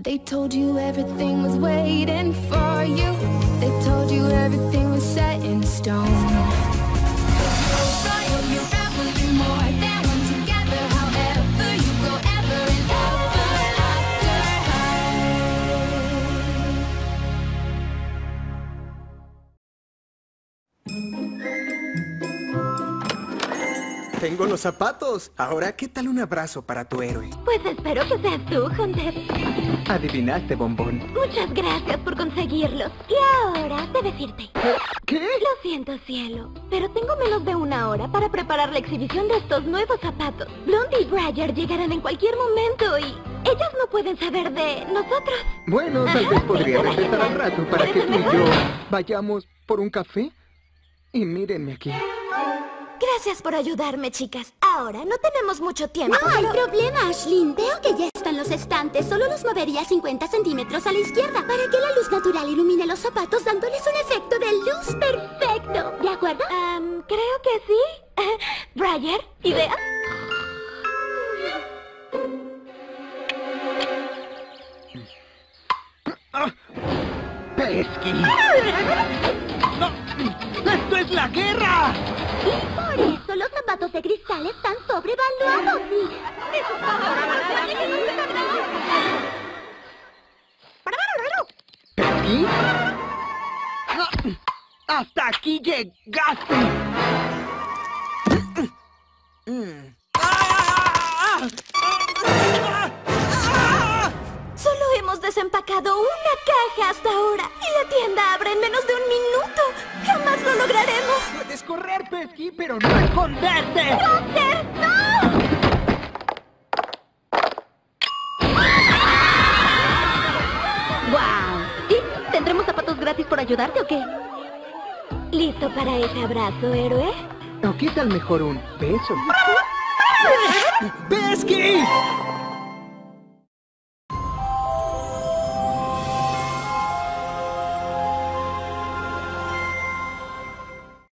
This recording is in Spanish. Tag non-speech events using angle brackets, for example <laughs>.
They told you everything was waiting for you. They told you everything was set in stone. Tengo los zapatos. Ahora, ¿qué tal un abrazo para tu héroe? Pues espero que seas tú, Hunter. Adivinaste, bombón. Muchas gracias por conseguirlos. Y ahora debes irte. ¿Qué? Lo siento, cielo, pero tengo menos de una hora para preparar la exhibición de estos nuevos zapatos. Blondie y Briar llegarán en cualquier momento y ellos no pueden saber de nosotros. Bueno, tal vez podría regresar al rato para que tú y yo vayamos por un café. Y mírenme aquí. Gracias por ayudarme, chicas. Ahora no tenemos mucho tiempo. No hay problema, Ashlyn. Veo que ya están los estantes. Solo los movería 50 centímetros a la izquierda para que la luz natural ilumine los zapatos dándoles un efecto de luz perfecto. ¿De acuerdo? Am, creo que sí. <laughs> Briar, ¿idea? ¡Pesky! ¡No! ¡Esto es la guerra! Y de cristal están sobrevaluados. ¿Pesky? ¡Ah! ¡Hasta aquí llegaste! Solo hemos desempacado una caja hasta ahora. Y la tienda abre en menos de un minuto. Jamás lo lograremos. Correr, Pesky, pero no esconderte. ¡Hunter, no! ¡Wow! ¿Y tendremos zapatos gratis por ayudarte o qué? ¿Listo para ese abrazo, héroe? ¿O qué tal mejor un beso? ¡Pesky!